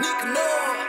Nick Noah.